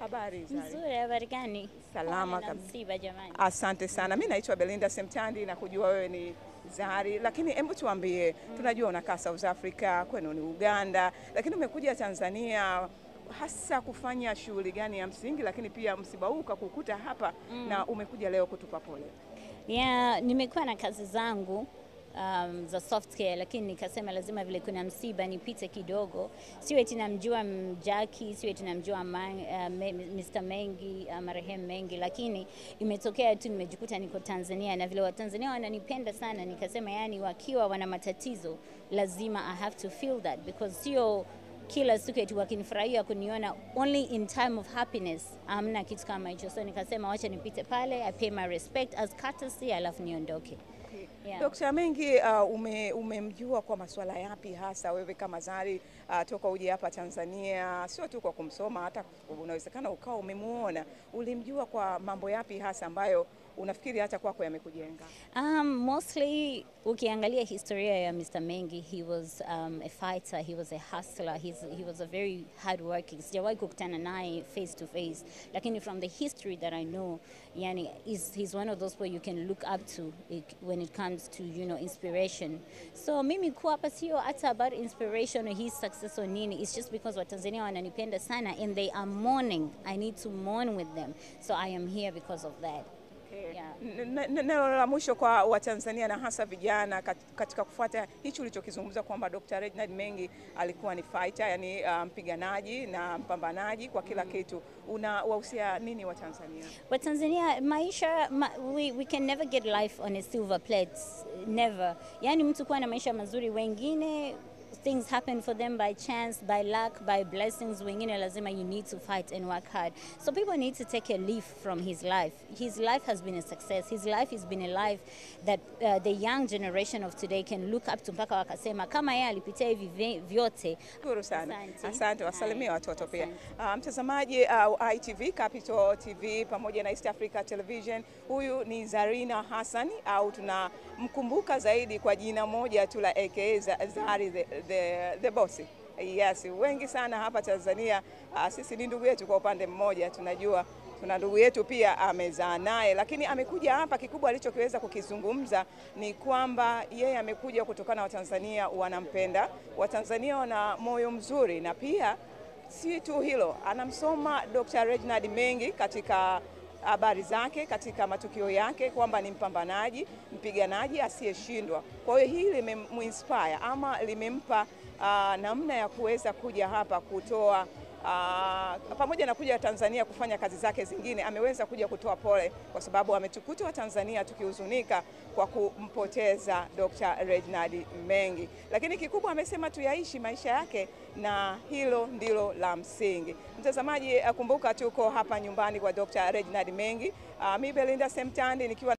Habari Zari? Nzuri, habari gani? Salama kabisa. jamani. Asante sana. Mi naitwa Belinda Semtandi na kujua wewe ni Zari, lakini hebu tuambie, tunajua unakaa South Africa, kwenu ni Uganda, lakini umekuja Tanzania hasa kufanya shughuli gani ya msingi, lakini pia msiba huu ukakukuta hapa na umekuja leo kutupa pole. Yeah, nimekuwa na kazi zangu um, za software lakini nikasema lazima vile kuna msiba nipite kidogo. siwe tunamjua namjua Mjaki, siwe tunamjua Man, uh, Mr. Mengi uh, marehemu Mengi, lakini imetokea tu nimejikuta niko Tanzania na vile Watanzania wananipenda sana, nikasema yani wakiwa wana matatizo lazima I have to feel that because sio kila siku eti wakinifurahia kuniona only in time of happiness, amna kitu kama hicho. So nikasema wacha nipite pale, I pay my respect as courtesy, alafu niondoke. Yeah. Dr. Mengi, uh, ume, umemjua kwa masuala yapi hasa wewe kama Zari uh, toka uje hapa Tanzania, sio tu kwa kumsoma, hata unawezekana ukawa umemuona, ulimjua kwa mambo yapi hasa ambayo unafikiri hata kwako yamekujenga? Um, mostly ukiangalia historia ya Mr. Mengi, he was um, a fighter, he was a hustler, he's, he was a very hard working. Sijawahi kukutana naye face to face, lakini from the history that I know, yani he's, he's one of those where you can look up to when it comes to you know inspiration. So mimi kuwa hapa sio hata about inspiration or his success or nini, it's just because Watanzania wananipenda sana and they are mourning. I need to mourn with them. So I am here because of that. Yeah. N- n- Neno la mwisho kwa Watanzania na hasa vijana kat- katika kufuata hichi ulichokizungumza kwamba Dr. Reginald Mengi alikuwa ni fighter, yani mpiganaji um, na mpambanaji kwa kila mm. kitu, unawahusia nini Watanzania? Watanzania maisha ma, we, we can never get life on a silver plate never. Yani mtu kuwa na maisha mazuri, wengine things happen for them by chance, by luck, by blessings. Wengine lazima you need to fight and work hard. So people need to take a leaf from his life. His life has been a success. His life has been a life that uh, the young generation of today can look up to mpaka wakasema kama yeye alipitia hivi vi- vyote Shukuru sana, Asante. asante. Wasalimie watoto pia. Uh, mtazamaji uh, ITV Capital TV pamoja na East Africa Television, huyu ni Zarina Hassan au tunamkumbuka zaidi kwa jina moja tu la aka Zari the, the, the boss. Yes, wengi sana hapa Tanzania uh, sisi ni ndugu yetu kwa upande mmoja, tunajua tuna ndugu yetu pia amezaa naye, lakini amekuja hapa. Kikubwa alichokiweza kukizungumza ni kwamba yeye amekuja kutokana na Watanzania wanampenda, Watanzania wana moyo mzuri, na pia si tu hilo, anamsoma Dr. Reginald Mengi katika habari zake katika matukio yake kwamba ni mpambanaji, mpiganaji asiyeshindwa. Kwa hiyo hii limemuinspire ama limempa uh, namna ya kuweza kuja hapa kutoa Ah, pamoja na kuja Tanzania kufanya kazi zake zingine, ameweza kuja kutoa pole kwa sababu ametukuta wa Tanzania tukihuzunika kwa kumpoteza Dr. Reginald Mengi, lakini kikubwa amesema tuyaishi maisha yake na hilo ndilo la msingi. Mtazamaji, akumbuka kumbuka tuko hapa nyumbani kwa Dr. Reginald Mengi. Uh, mi Belinda Semtandi nikiwa